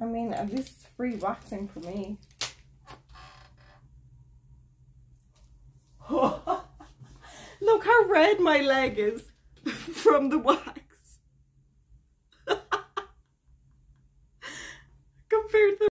I mean, at least free waxing for me. Look how red my leg is from the wax.